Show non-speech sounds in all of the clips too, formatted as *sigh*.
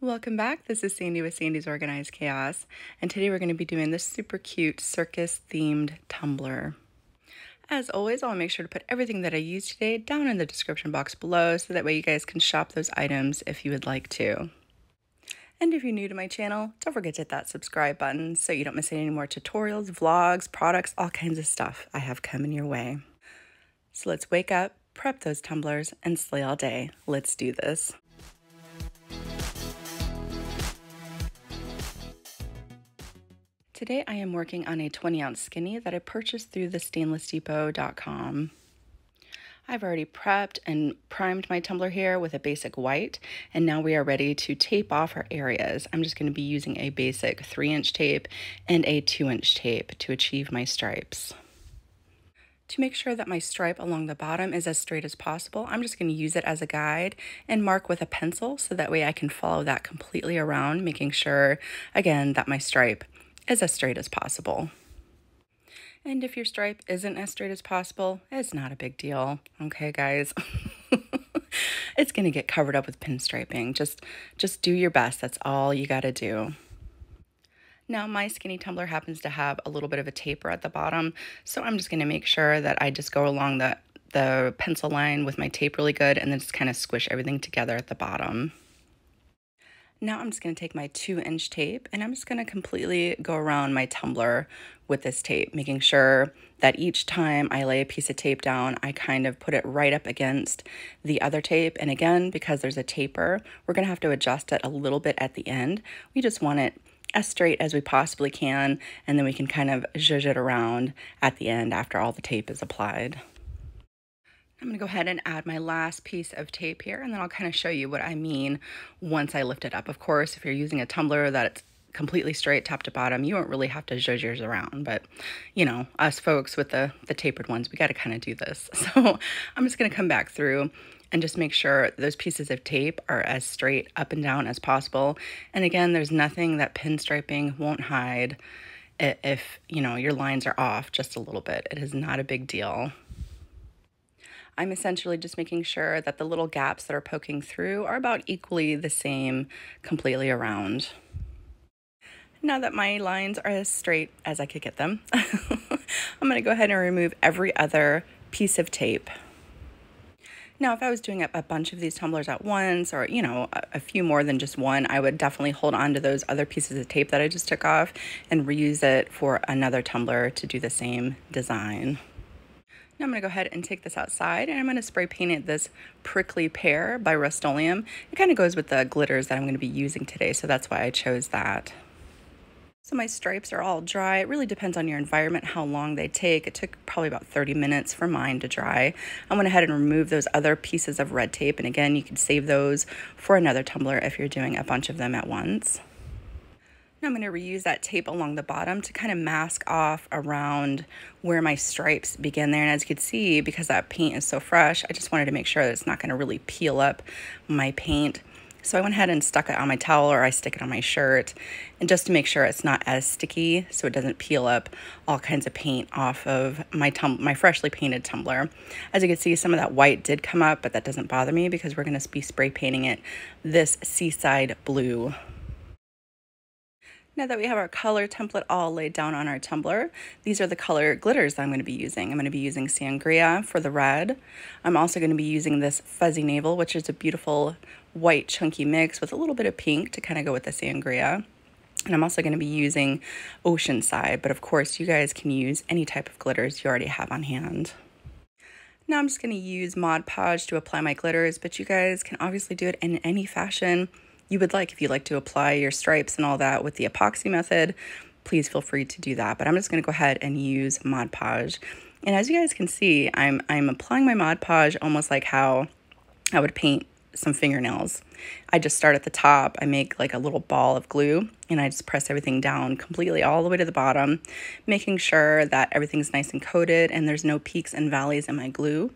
Welcome back. This is Sandy with Sandy's Organized Chaos, and today we're going to be doing this super cute circus themed tumbler. As always, I'll make sure to put everything that I use today down in the description box below so that way you guys can shop those items if you would like to. And if you're new to my channel, don't forget to hit that subscribe button so you don't miss any more tutorials, vlogs, products, all kinds of stuff I have coming your way. So let's wake up, prep those tumblers, and slay all day. Let's do this. Today I am working on a 20 ounce skinny that I purchased through the stainlessdepot.com. I've already prepped and primed my tumbler here with a basic white and now we are ready to tape off our areas. I'm just going to be using a basic 3 inch tape and a 2 inch tape to achieve my stripes. To make sure that my stripe along the bottom is as straight as possible, I'm just going to use it as a guide and mark with a pencil so that way I can follow that completely around, making sure, again, that my stripe is as straight as possible. And if your stripe isn't as straight as possible, it's not a big deal. Okay, guys. *laughs* it's going to get covered up with pinstriping. Just just do your best. That's all you got to do. Now my skinny tumbler happens to have a little bit of a taper at the bottom, so I'm just going to make sure that I just go along the the pencil line with my tape really good and then just kind of squish everything together at the bottom. Now I'm just going to take my two inch tape and I'm just going to completely go around my tumbler with this tape, making sure that each time I lay a piece of tape down, I kind of put it right up against the other tape. And again, because there's a taper, we're going to have to adjust it a little bit at the end. We just want it as straight as we possibly can, and then we can kind of zhuzh it around at the end after all the tape is applied. I'm to go ahead and add my last piece of tape here and then I'll kind of show you what I mean once I lift it up. Of course, if you're using a tumbler that's completely straight top to bottom, you won't really have to zhuzh yours around. But, you know, us folks with the, the tapered ones, we got to kind of do this. *laughs* So I'm just to come back through and just make sure those pieces of tape are as straight up and down as possible. And again, there's nothing that pinstriping won't hide if, you know, your lines are off just a little bit. It is not a big deal. I'm essentially just making sure that the little gaps that are poking through are about equally the same completely around. Now that my lines are as straight as I could get them, *laughs* I'm going to go ahead and remove every other piece of tape. Now, if I was doing a bunch of these tumblers at once or, you know, a, a, few more than just one, I would definitely hold on to those other pieces of tape that I just took off and reuse it for another tumbler to do the same design. Now I'm going to go ahead and take this outside and I'm going to spray paint it this Prickly Pear by Rust-Oleum. It kind of goes with the glitters that I'm going to be using today, so that's why I chose that. So my stripes are all dry. It really depends on your environment, how long they take. It took probably about 30 minutes for mine to dry. I went ahead and removed those other pieces of red tape. And again, you can save those for another tumbler if you're doing a bunch of them at once. I'm going to reuse that tape along the bottom to kind of mask off around where my stripes begin there. And as you can see, because that paint is so fresh, I just wanted to make sure that it's not going to really peel up my paint. So I went ahead and stuck it on my towel or I stick it on my shirt and just to make sure it's not as sticky so it doesn't peel up all kinds of paint off of my tum my freshly painted tumbler. As you can see, some of that white did come up, but that doesn't bother me because we're going to be spray painting it this seaside blue now that we have our color template all laid down on our tumbler, these are the color glitters that I'm going to be using. I'm going to be using Sangria for the red. I'm also going to be using this Fuzzy Navel, which is a beautiful white chunky mix with a little bit of pink to kind of go with the Sangria. And I'm also going to be using Oceanside, but of course you guys can use any type of glitters you already have on hand. Now I'm just going to use Mod Podge to apply my glitters, but you guys can obviously do it in any fashion you would like. If you'd like to apply your stripes and all that with the epoxy method, please feel free to do that. But I'm just going to go ahead and use Mod Podge. And as you guys can see, I'm, I'm applying my Mod Podge almost like how I would paint some fingernails. I just start at the top, I make like a little ball of glue, and I just press everything down completely all the way to the bottom, making sure that everything's nice and coated and there's no peaks and valleys in my glue.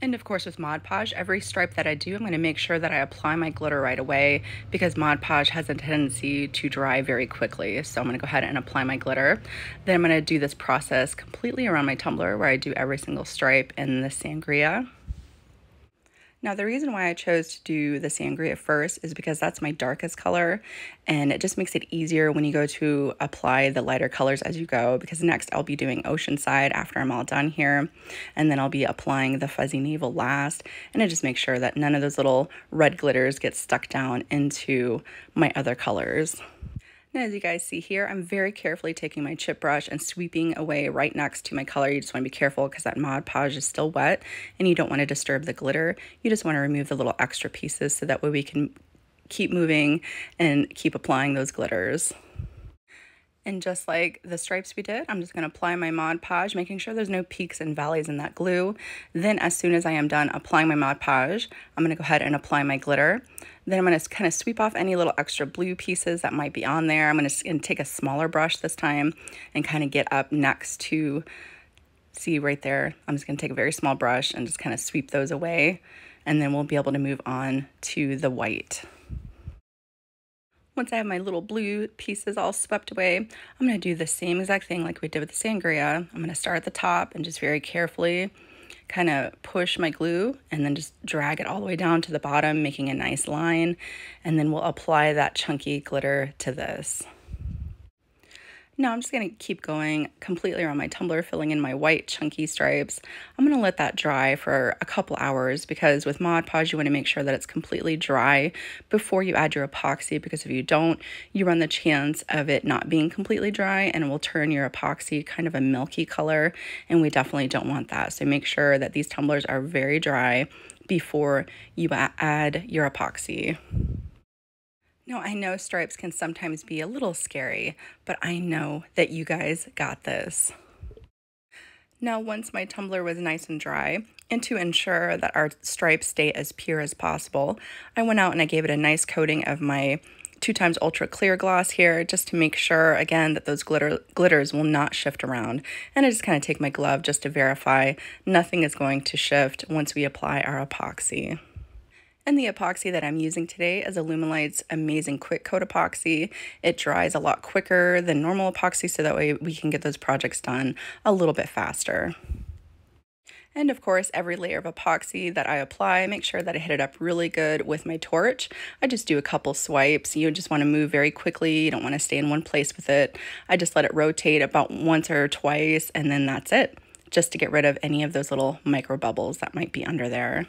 And of course with Mod Podge, every stripe that I do, I'm going to make sure that I apply my glitter right away because Mod Podge has a tendency to dry very quickly. So I'm going to go ahead and apply my glitter. Then I'm going to do this process completely around my tumbler where I do every single stripe in the sangria. Now, the reason why I chose to do the sangria first is because that's my darkest color, and it just makes it easier when you go to apply the lighter colors as you go. Because next I'll be doing Oceanside after I'm all done here, and then I'll be applying the Fuzzy Navel last, and it just makes sure that none of those little red glitters get stuck down into my other colors. Now, as you guys see here, I'm very carefully taking my chip brush and sweeping away right next to my color. You just want to be careful because that Mod Podge is still wet and you don't want to disturb the glitter. You just want to remove the little extra pieces so that way we can keep moving and keep applying those glitters. And just like the stripes we did, I'm just going to apply my Mod Podge, making sure there's no peaks and valleys in that glue. Then as soon as I am done applying my Mod Podge, I'm going to go ahead and apply my glitter. Then I'm to kind of sweep off any little extra blue pieces that might be on there. I'm going to take a smaller brush this time and kind of get up next to, see right there, I'm just going to take a very small brush and just kind of sweep those away. And then we'll be able to move on to the white. Once I have my little blue pieces all swept away, I'm going to do the same exact thing like we did with the sangria. I'm going to start at the top and just very carefully kind of push my glue and then just drag it all the way down to the bottom, making a nice line. And then we'll apply that chunky glitter to this. Now I'm just to keep going completely around my tumbler, filling in my white chunky stripes. I'm to let that dry for a couple hours because with Mod Podge, you want to make sure that it's completely dry before you add your epoxy because if you don't, you run the chance of it not being completely dry and it will turn your epoxy kind of a milky color and we definitely don't want that. So make sure that these tumblers are very dry before you add your epoxy. Now, I know stripes can sometimes be a little scary, but I know that you guys got this. Now, once my tumbler was nice and dry, and to ensure that our stripes stay as pure as possible, I went out and I gave it a nice coating of my two times ultra clear gloss here just to make sure again that those glitter glitters will not shift around and I just kind of take my glove just to verify nothing is going to shift once we apply our epoxy. And the epoxy that I'm using today is Alumilite's Amazing Quick Coat Epoxy. It dries a lot quicker than normal epoxy so that way we can get those projects done a little bit faster. And of course, every layer of epoxy that I apply, make sure that I hit it up really good with my torch. I just do a couple swipes. You just want to move very quickly. You don't want to stay in one place with it. I just let it rotate about once or twice, and then that's it, just to get rid of any of those little micro bubbles that might be under there.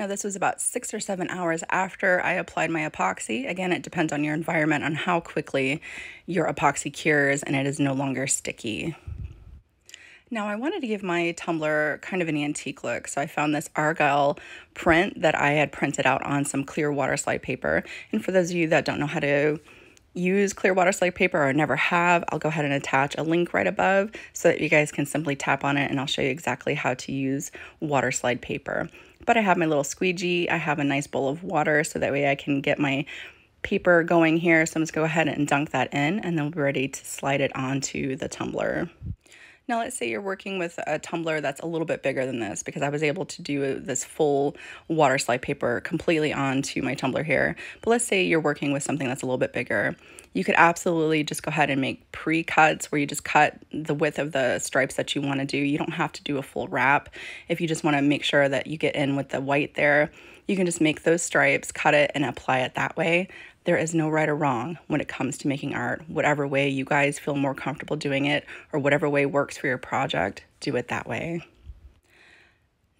Now this was about six or seven hours after I applied my epoxy. Again, it depends on your environment on how quickly your epoxy cures and it is no longer sticky. Now I wanted to give my tumbler kind of an antique look, so I found this Argyle print that I had printed out on some clear water slide paper. And for those of you that don't know how to use clear water slide paper or never have, I'll go ahead and attach a link right above so that you guys can simply tap on it and I'll show you exactly how to use water slide paper. But I have my little squeegee. I have a nice bowl of water so that way I can get my paper going here. So I'm just go ahead and dunk that in and then we'll be ready to slide it onto the tumbler. Now let's say you're working with a tumbler that's a little bit bigger than this because I was able to do this full water slide paper completely onto my tumbler here. But let's say you're working with something that's a little bit bigger. You could absolutely just go ahead and make pre-cuts where you just cut the width of the stripes that you want to do. You don't have to do a full wrap. If you just want to make sure that you get in with the white there, you can just make those stripes, cut it, and apply it that way. There is no right or wrong when it comes to making art. Whatever way you guys feel more comfortable doing it or whatever way works for your project, do it that way.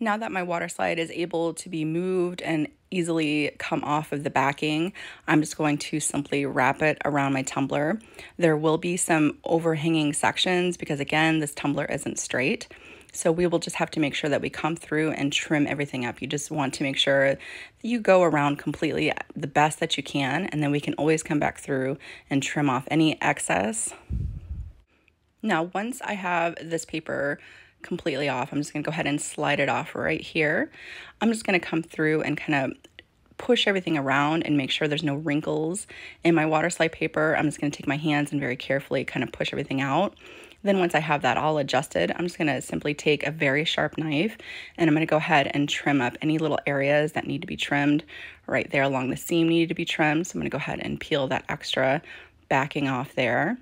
Now that my water slide is able to be moved and easily come off of the backing, I'm just going to simply wrap it around my tumbler. There will be some overhanging sections because again, this tumbler isn't straight. So we will just have to make sure that we come through and trim everything up. You just want to make sure you go around completely the best that you can, and then we can always come back through and trim off any excess. Now, once I have this paper completely off, I'm just gonna go ahead and slide it off right here. I'm just gonna come through and kind of push everything around and make sure there's no wrinkles in my water slide paper. I'm just gonna take my hands and very carefully kind of push everything out. Then once I have that all adjusted, I'm just gonna simply take a very sharp knife and I'm gonna go ahead and trim up any little areas that need to be trimmed. Right there along the seam needed to be trimmed. So I'm gonna go ahead and peel that extra backing off there.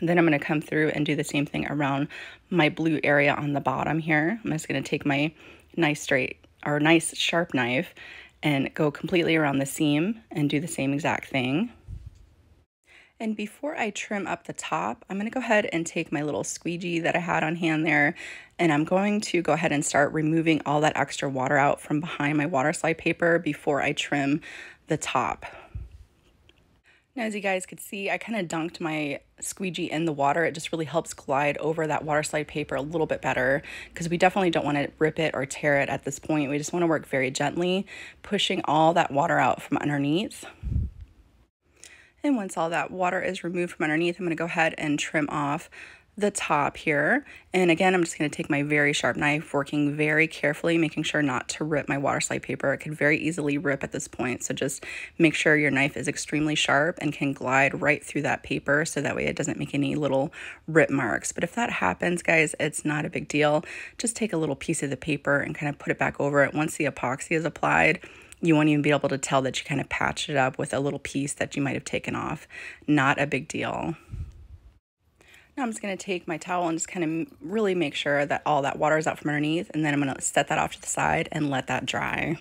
Then I'm gonna come through and do the same thing around my blue area on the bottom here. I'm just gonna take my nice straight or nice sharp knife and go completely around the seam and do the same exact thing. And before I trim up the top, I'm going to go ahead and take my little squeegee that I had on hand there, and I'm going to go ahead and start removing all that extra water out from behind my water slide paper before I trim the top. Now, as you guys could see, I kind of dunked my squeegee in the water. It just really helps glide over that water slide paper a little bit better because we definitely don't want to rip it or tear it at this point. We just want to work very gently, pushing all that water out from underneath. And once all that water is removed from underneath, I'm going to go ahead and trim off the top here. And again, I'm just going to take my very sharp knife, working very carefully, making sure not to rip my water slide paper. It could very easily rip at this point. So just make sure your knife is extremely sharp and can glide right through that paper so that way it doesn't make any little rip marks. But if that happens, guys, it's not a big deal. Just take a little piece of the paper and kind of put it back over it once the epoxy is applied you won't even be able to tell that you kind of patched it up with a little piece that you might have taken off. Not a big deal. Now I'm just going to take my towel and just kind of really make sure that all that water is out from underneath and then I'm going to set that off to the side and let that dry.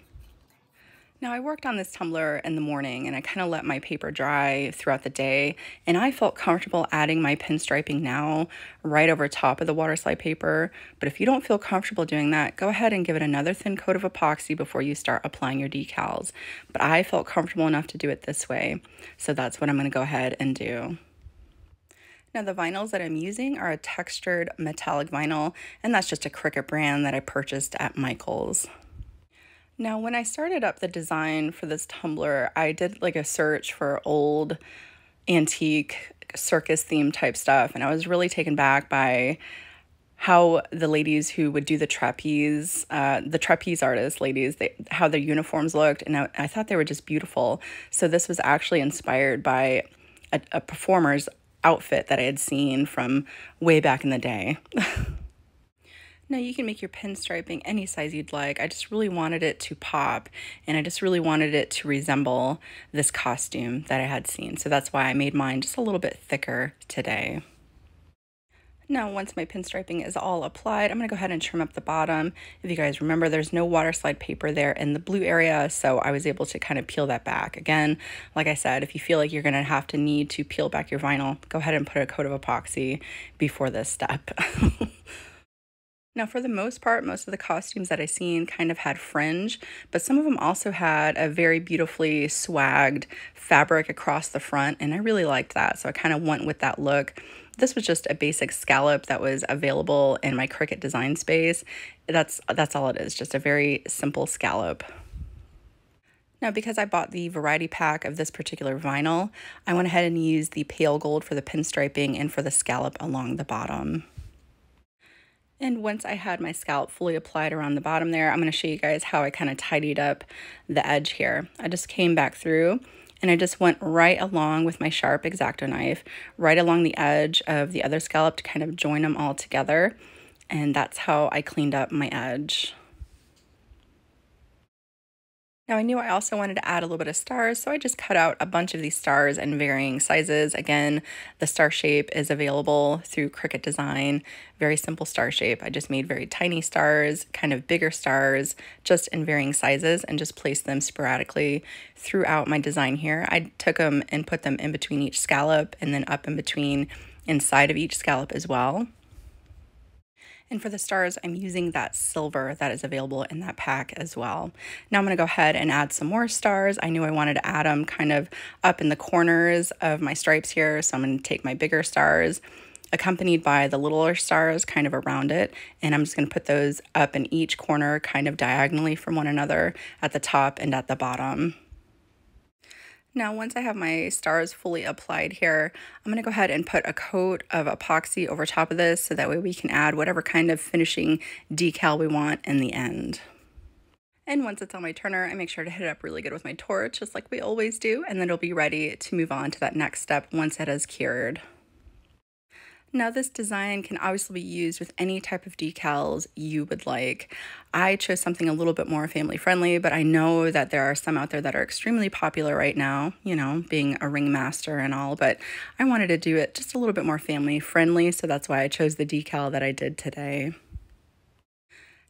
Now I worked on this tumbler in the morning and I kind of let my paper dry throughout the day and I felt comfortable adding my pinstriping now right over top of the water slide paper. But if you don't feel comfortable doing that, go ahead and give it another thin coat of epoxy before you start applying your decals. But I felt comfortable enough to do it this way. So that's what I'm going to go ahead and do. Now the vinyls that I'm using are a textured metallic vinyl, and that's just a Cricut brand that I purchased at Michael's. Now when I started up the design for this tumbler, I did like a search for old antique circus theme type stuff, and I was really taken back by how the ladies who would do the trapeze, uh, the trapeze artists, ladies, they, how their uniforms looked, and I, I, thought they were just beautiful. So this was actually inspired by a, a performer's outfit that I had seen from way back in the day. *laughs* now you can make your pinstriping any size you'd like. I just really wanted it to pop and I just really wanted it to resemble this costume that I had seen. So that's why I made mine just a little bit thicker today. Now, once my pinstriping is all applied, I'm going to go ahead and trim up the bottom. If you guys remember, there's no water slide paper there in the blue area, so I was able to kind of peel that back. Again, like I said, if you feel like you're going to have to need to peel back your vinyl, go ahead and put a coat of epoxy before this step. *laughs* Now, for the most part, most of the costumes that I seen kind of had fringe, but some of them also had a very beautifully swagged fabric across the front, and I really liked that. So I kind of went with that look. This was just a basic scallop that was available in my Cricut design space. That's, that's all it is, just a very simple scallop. Now, because I bought the variety pack of this particular vinyl, I went ahead and used the pale gold for the pinstriping and for the scallop along the bottom. And once I had my scallop fully applied around the bottom there, I'm going to show you guys how I kind of tidied up the edge here. I just came back through and I just went right along with my sharp X-Acto knife, right along the edge of the other scallop to kind of join them all together. And that's how I cleaned up my edge. Now I knew I also wanted to add a little bit of stars, so I just cut out a bunch of these stars in varying sizes. Again, the star shape is available through Cricut Design. Very simple star shape. I just made very tiny stars, kind of bigger stars, just in varying sizes and just placed them sporadically throughout my design here. I took them and put them in between each scallop and then up in between inside of each scallop as well. And for the stars, I'm using that silver that is available in that pack as well. Now I'm gonna go ahead and add some more stars. I knew I wanted to add them kind of up in the corners of my stripes here. So I'm gonna take my bigger stars accompanied by the littler stars kind of around it. And I'm just gonna put those up in each corner kind of diagonally from one another at the top and at the bottom. Now, once I have my stars fully applied here, I'm to go ahead and put a coat of epoxy over top of this so that way we can add whatever kind of finishing decal we want in the end. And once it's on my turner, I make sure to hit it up really good with my torch, just like we always do, and then it'll be ready to move on to that next step once it has cured. Now this design can obviously be used with any type of decals you would like. I chose something a little bit more family friendly, but I know that there are some out there that are extremely popular right now, you know, being a ringmaster and all, but I wanted to do it just a little bit more family friendly, so that's why I chose the decal that I did today.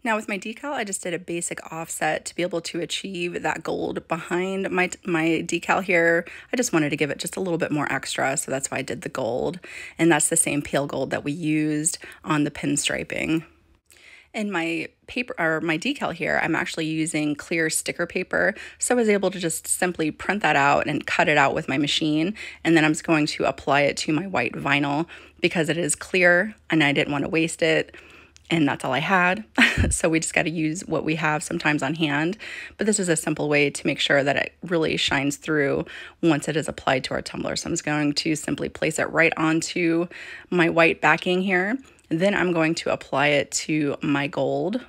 Now with my decal, I just did a basic offset to be able to achieve that gold behind my, my decal here. I just wanted to give it just a little bit more extra, so that's why I did the gold. And that's the same pale gold that we used on the pinstriping. In my paper or my decal here, I'm actually using clear sticker paper. So I was able to just simply print that out and cut it out with my machine. And then I'm just going to apply it to my white vinyl because it is clear and I didn't want to waste it and that's all I had. *laughs* so we just got to use what we have sometimes on hand. But this is a simple way to make sure that it really shines through once it is applied to our tumbler. So I'm just going to simply place it right onto my white backing here. Then I'm going to apply it to my gold.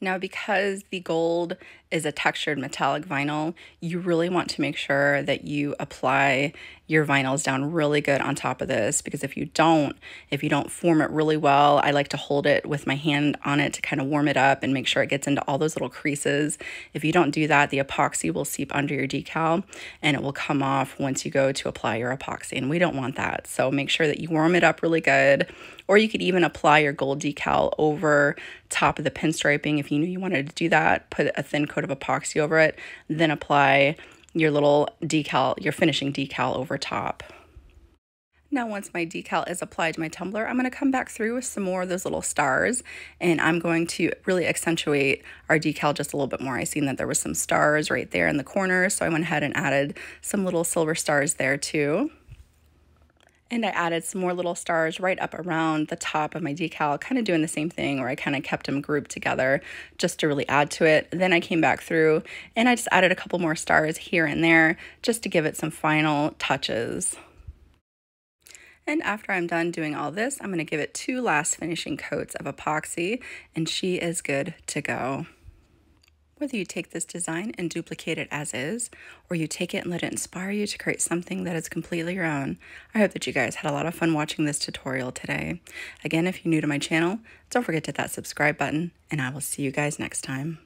Now, because the gold is a textured metallic vinyl, you really want to make sure that you apply your vinyls down really good on top of this because if you don't, if you don't form it really well, I like to hold it with my hand on it to kind of warm it up and make sure it gets into all those little creases. If you don't do that, the epoxy will seep under your decal and it will come off once you go to apply your epoxy and we don't want that. So make sure that you warm it up really good or you could even apply your gold decal over top of the pinstriping if you knew you wanted to do that. Put a thin coat of epoxy over it, then apply your little decal, your finishing decal over top. Now, once my decal is applied to my tumbler, I'm going to come back through with some more of those little stars and I'm going to really accentuate our decal just a little bit more. I seen that there was some stars right there in the corner, so I went ahead and added some little silver stars there too. And I added some more little stars right up around the top of my decal, kind of doing the same thing where I kind of kept them grouped together just to really add to it. Then I came back through and I just added a couple more stars here and there just to give it some final touches. And after I'm done doing all this, I'm going to give it two last finishing coats of epoxy and she is good to go. Whether you take this design and duplicate it as is, or you take it and let it inspire you to create something that is completely your own, I hope that you guys had a lot of fun watching this tutorial today. Again, if you're new to my channel, don't forget to hit that subscribe button, and I will see you guys next time.